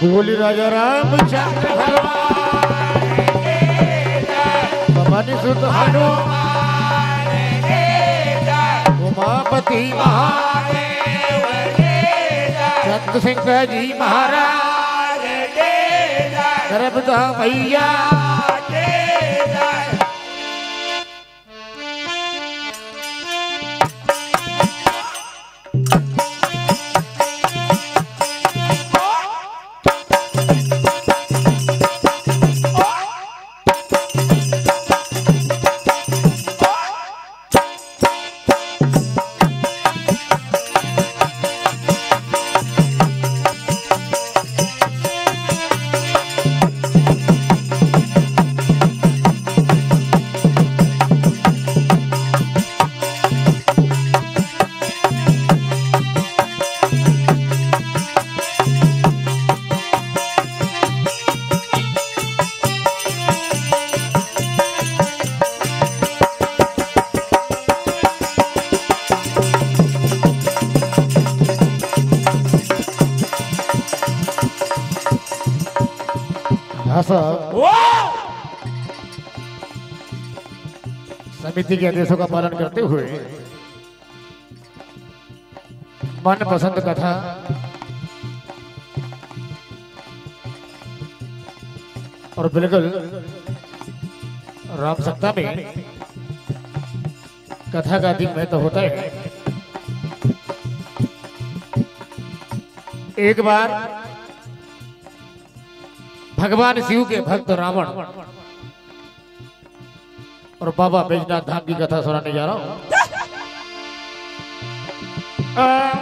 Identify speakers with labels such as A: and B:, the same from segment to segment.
A: बोली राजा भगवान। पवन सुत उमापति चंद्र सिंह जी महाराज। Tarap toh bhaiya. समिति के आदेशों का पालन करते हुए मन पसंद कथा और बिल्कुल राम सत्ता में कथा का अधिक महत्व होता है। एक बार भगवान शिव के भक्त रावण और बाबा बैजनाथ धाम की कथा सुनाने जा रहा हूँ।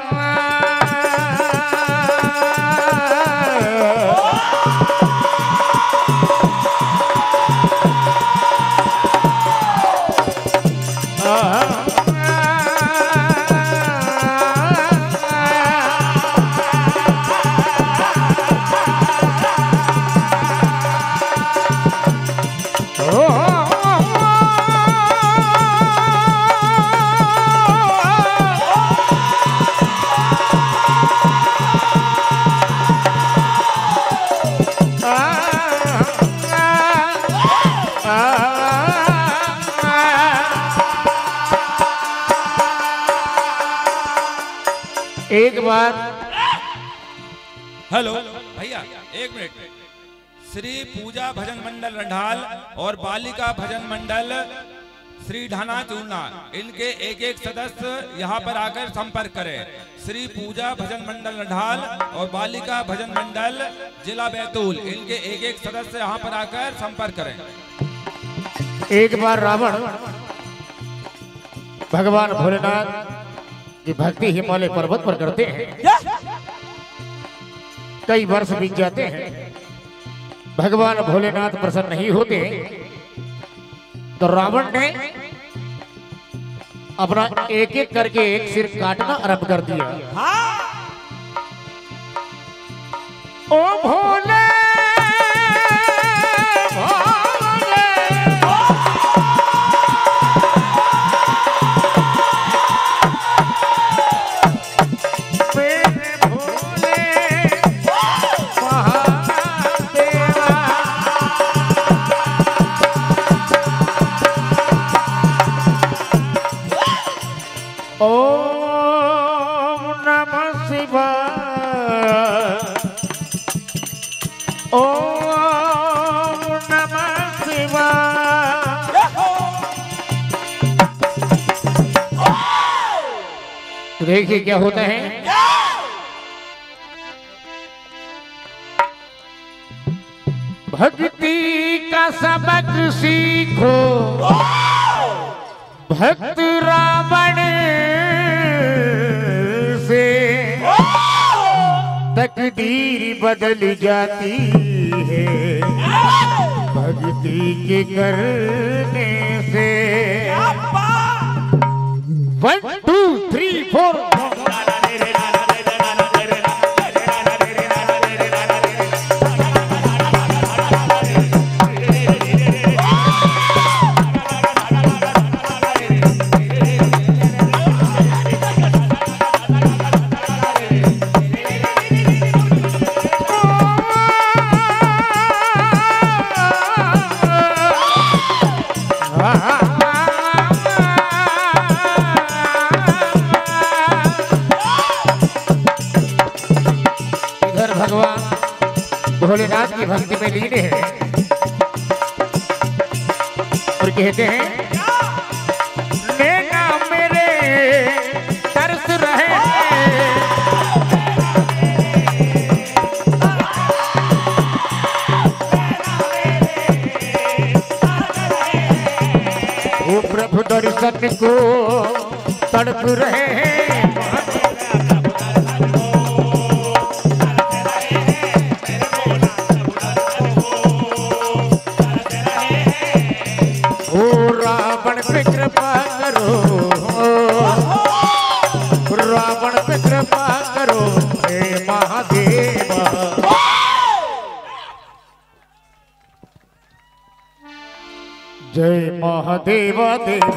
A: बार
B: हेलो भैया एक मिनट। श्री पूजा भजन मंडल रंढाल और बालिका भजन मंडल श्री ढाना चूर्णा इनके एक एक सदस्य यहाँ पर आकर संपर्क करें। श्री पूजा भजन मंडल रंढाल और बालिका भजन मंडल जिला बैतूल इनके एक एक सदस्य यहाँ पर आकर संपर्क करें।
A: एक बार रावण भगवान भोलेनाथ की भक्ति हिमालय पर्वत पर करते हैं। कई वर्ष बीत जाते हैं। भगवान भोलेनाथ प्रसन्न नहीं होते। तो रावण ने अपना एक एक करके एक सिर काटना आरंभ कर दिया। ओ भोले भोले! देखिए क्या होता है। भक्ति का सबक सीखो। भक्त रावण से तकदीर बदल जाती है। भक्ति के करने से वन टू थ्री फोर दर्शन को तड़प रहे हैं। जय महादेव देव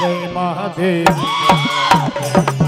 A: जय महादेव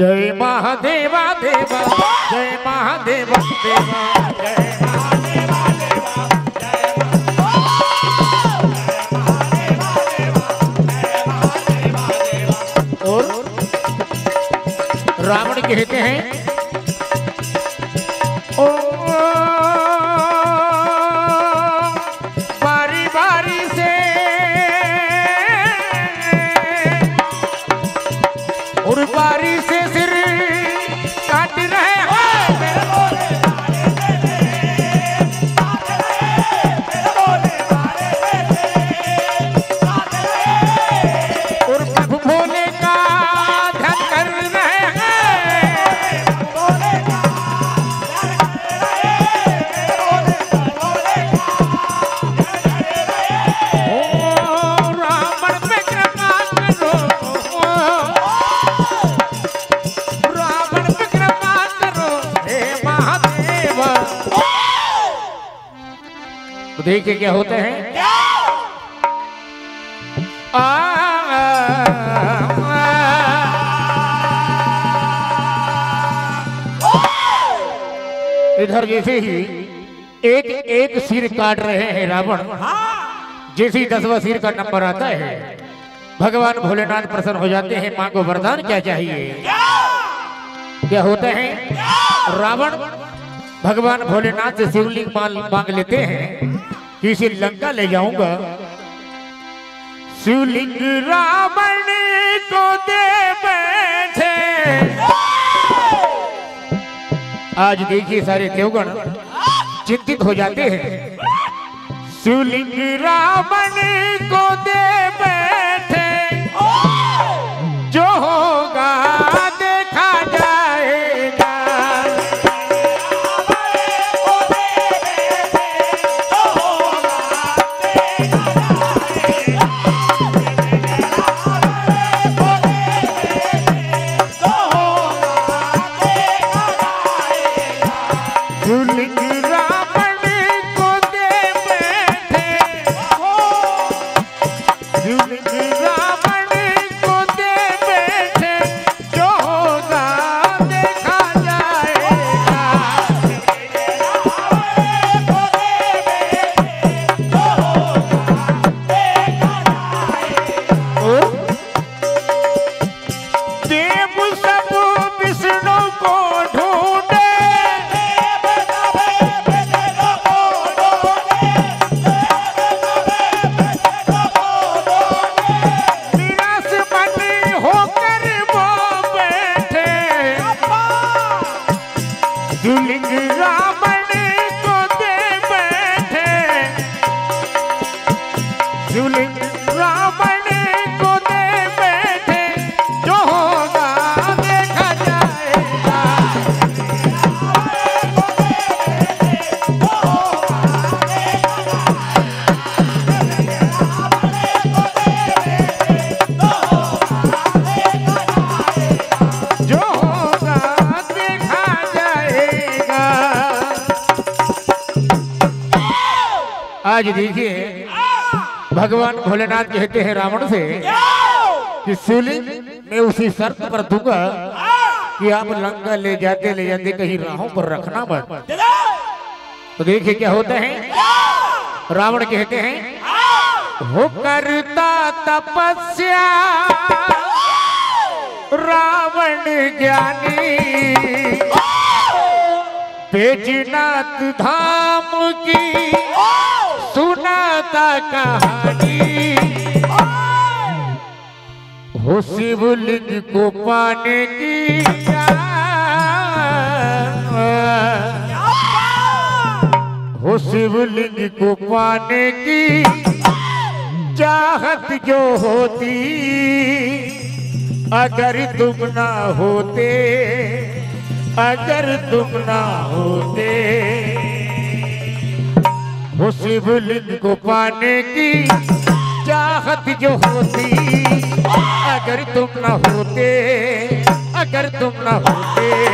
A: जय महादेवा देवा जय महादेवा देवा जय और रावण कहते हैं तो देखिए क्या होते हैं? आ, इधर जैसे ही एक एक सिर काट रहे हैं रावण जैसे ही दसवा सिर का नंबर आता है भगवान भोलेनाथ प्रसन्न हो जाते हैं माँ को वरदान क्या चाहिए? क्या होता है? रावण भगवान भोलेनाथ से शिवलिंग मांग लेते हैं। कि इसे लंका ले जाऊँगा। शिवलिंग रावण को दे बैठे आज देखिए सारे देवगण चिंतित हो जाते हैं। शिवलिंग रावण को दे बैठे आज देखिए, भगवान भोलेनाथ कहते हैं रावण से कि शिवलिंग मैं उसी शर्त पर दूँगा कि आप लंका ले जाते ले जाते, कहीं राहों पर रखना मत। तो देखिए क्या होता है। रावण कहते हैं, हो करता तपस्या, रावण ज्ञानी, बेजनाथ धाम की सुनाता कहानी। हो शिवलिंग को पाने की हो शिवलिंग को पाने की चाहत जो होती? अगर तुम ना होते, अगर तुम ना होते वो शिवलिंग को पाने की चाहत जो होती, अगर तुम ना होते, अगर तुम ना होते।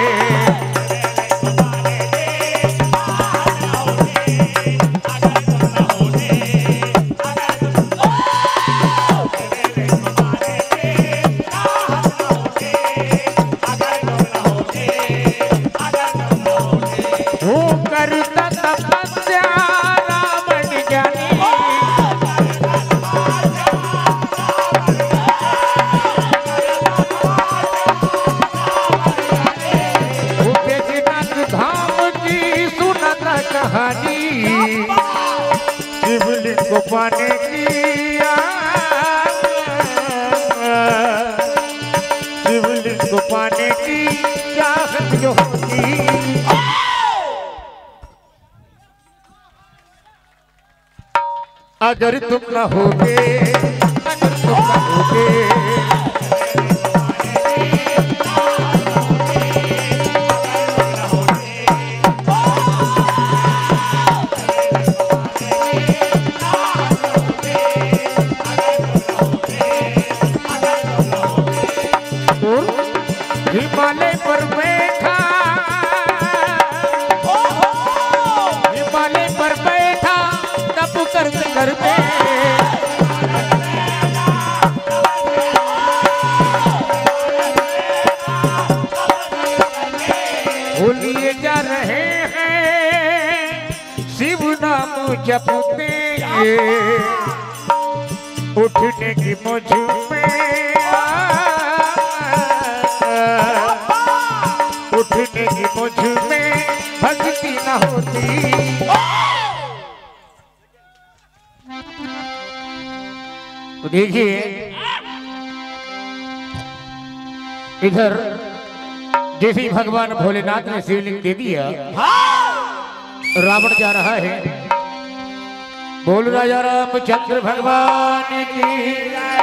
A: अगर तुम न होते अगर तुम न होते जपते उठने की मुझ उठने की मुझमें भक्ति न होती। तो देखिए, इधर जैसे भगवान भोलेनाथ ने शिवलिंग दे दिया, रावण जा रहा है। बोल राजा रामचंद्र भगवान की।